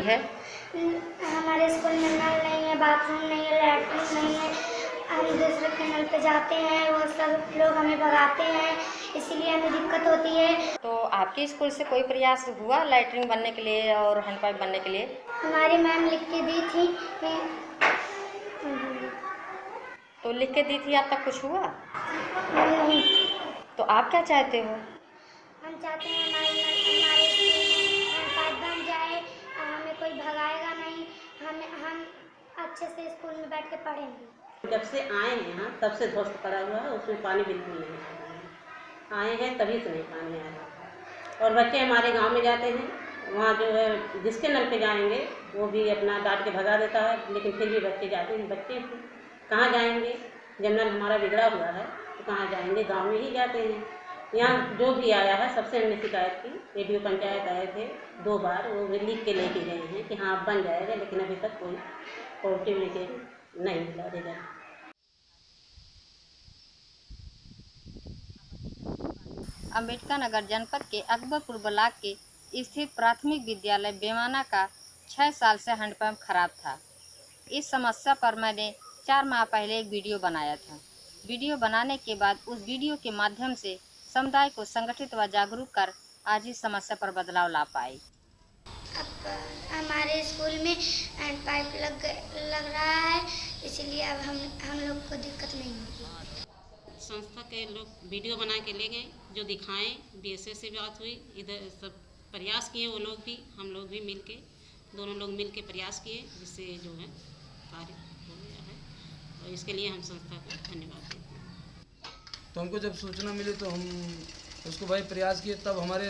भी है। हमारे स्कूल में नल नहीं है बाथरूम नहीं है लैट्रिन नहीं है हम दूसरे के नल पे जाते हैं वो सब लोग हमें भगाते हैं इसीलिए हमें दिक्कत होती है। तो आपके स्कूल से कोई प्रयास हुआ लैट्रिन बनने के लिए और हैंडपम्प बनने के लिए? हमारी मैम लिख के दी थी तो लिख के दी थी आप तक कुछ हुआ? नहीं। तो आप क्या चाहते हो? हम चाहते हैं हमारे बैठ के पढ़ेंगे। जब से आए हैं यहाँ तब से ध्वस्त पड़ा हुआ है, उसमें पानी बिल्कुल नहीं आए हैं, तभी से नहीं पानी आ रहा और बच्चे हमारे गाँव में जाते हैं, वहाँ जो है, जिसके नल पे जाएँगे, वो भी अपना डांट के भगा देता है, लेकिन फिर भी बच्चे जाते हैं, बच्चे कहाँ जाएँगे? जब नल हमारा बिगड़ा हुआ है तो कहाँ जाएँगे? गाँव में ही जाते हैं। यहाँ जो भी आया है, सबसे हमने शिकायत की, रेडियो पंचायत आए थे, दो बार, वो लिख के लेके गए हैं कि हाँ बन जाएगा, लेकिन अभी तक कोई पॉजिटिव लेके नहीं रिज़ल्ट अंबेडकर नगर जनपद के अकबरपुर ब्लॉक के स्थित प्राथमिक विद्यालय बेमाना का छः साल से हैंडपम्प खराब था। इस समस्या पर मैंने चार माह पहले एक वीडियो बनाया था। वीडियो बनाने के बाद उस वीडियो के माध्यम से समुदाय को संगठित व जागरूक कर आज इस समस्या पर बदलाव ला पाई अब हमारे स्कूल में हैंड पाइप लग लग रहा है इसलिए अब हम हम लोग को दिक्कत नहीं होगी। संस्था के लोग वीडियो बना के ले गए जो दिखाएँ बीएसए से बात हुई इधर सब प्रयास किए वो लोग भी हम लोग भी मिल के दोनों लोग मिल के प्रयास किए जिससे जो है कार्य हो गया है और इसके लिए हम संस्था को धन्यवाद देते हैं। तो हमको जब सूचना मिली तो हम उसको भाई प्रयास किए तब हमारे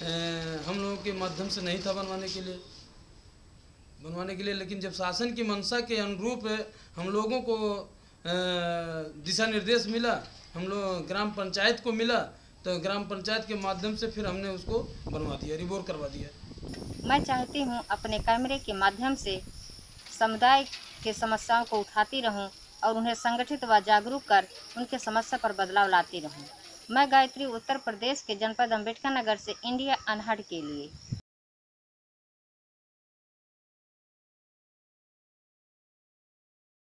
हम लोगों के माध्यम से नहीं था बनवाने के लिए। बनवाने के लिए, लेकिन जब शासन की मंशा के अनुरूप हम लोगों को दिशा निर्देश मिला, हम लोग ग्राम पंचायत को मिला तो ग्राम पंचायत के माध्यम से फिर हमने उसको बनवा दिया, रिबोर करवा दिया। मैं चाहती हूँ अपने कैमरे के माध्यम से समुदाय के समस्याओं को उठाती रहूँ और उन्हें संगठित व जागरूक कर उनके समस्या पर बदलाव लाती रहूँ। मैं गायत्री उत्तर प्रदेश के जनपद अंबेडकर नगर से इंडिया अनहड़ के लिए।